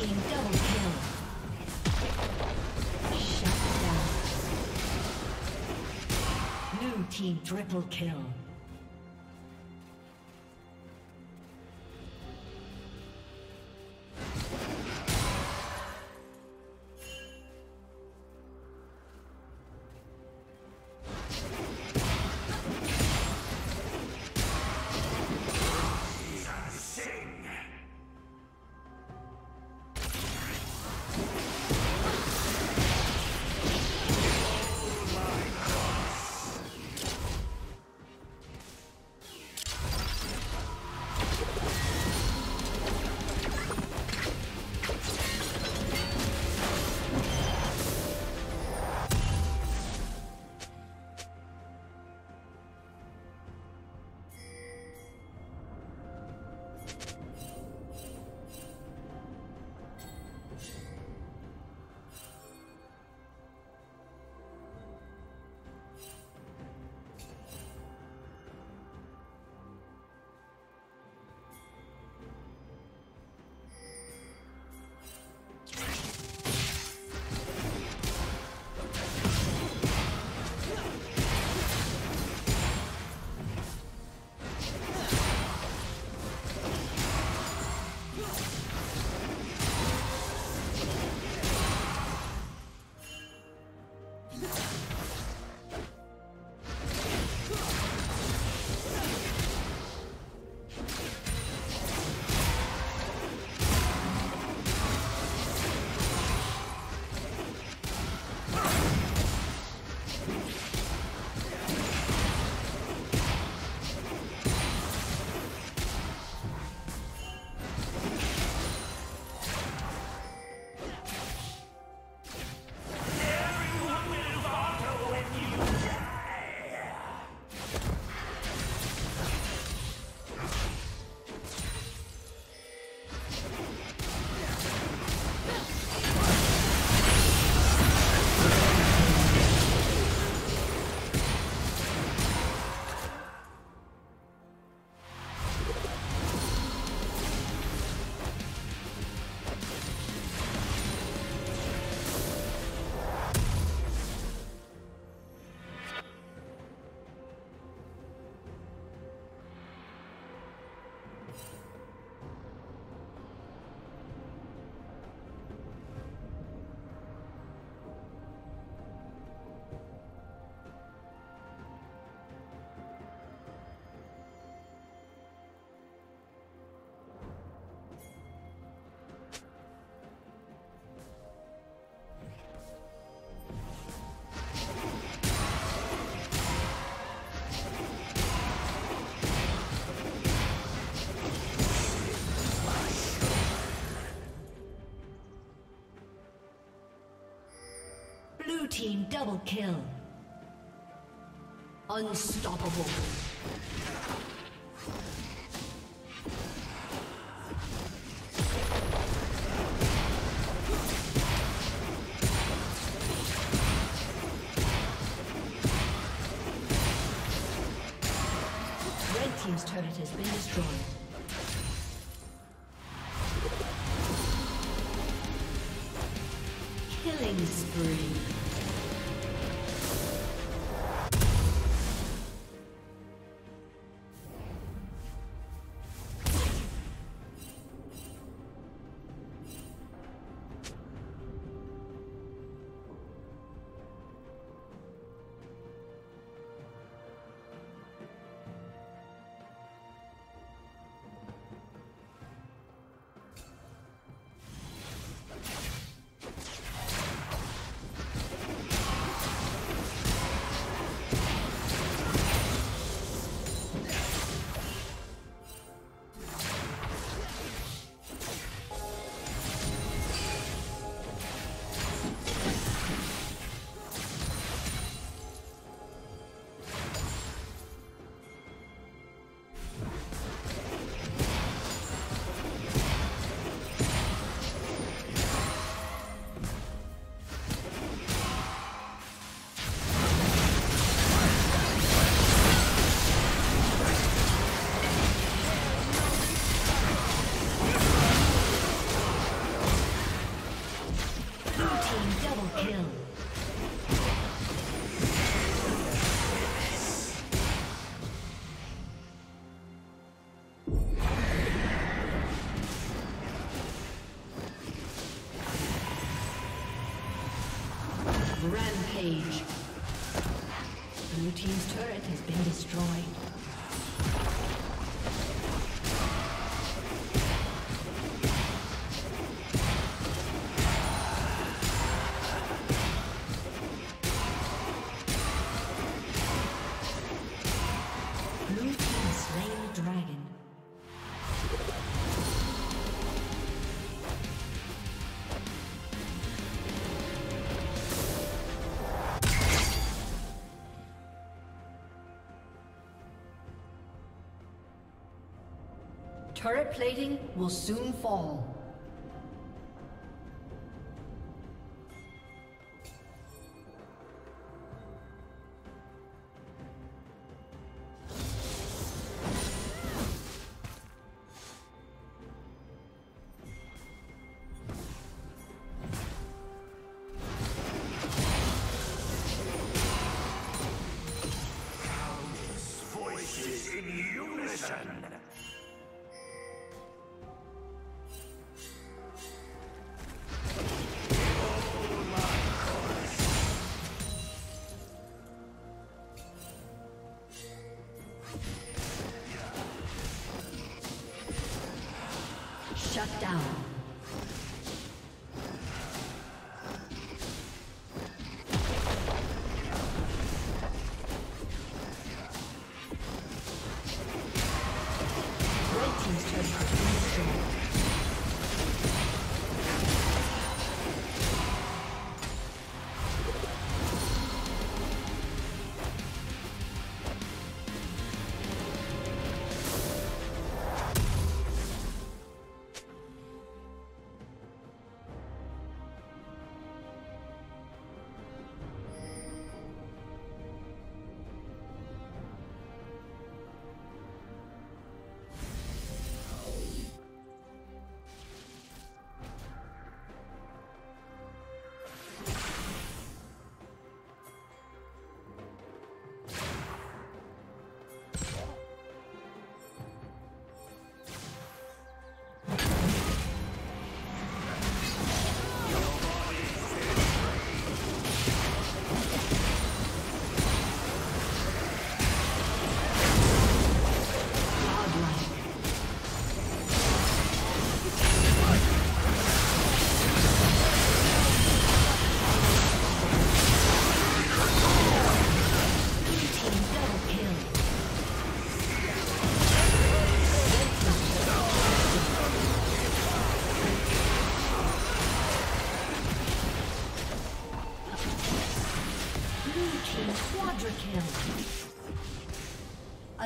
team double kill. Shut down. Blue team triple kill. Double kill. Unstoppable. Red Team's turret has been destroyed. Killing spree. Rampage. Turret plating will soon fall. in unison.